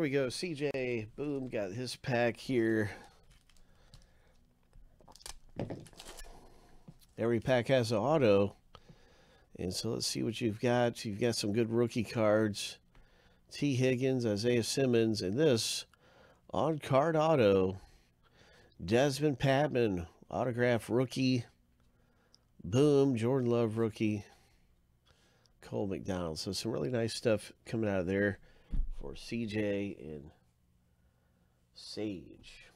Here we go. CJ, boom, got his pack here. Every pack has an auto. And so let's see what you've got. You've got some good rookie cards. Tee Higgins, Isaiah Simmons, and this on card auto. Dezmon Patmon, autograph rookie. Boom, Jordan Love rookie. Cole McDonald. So some really nice stuff coming out of there for CJ and Sage.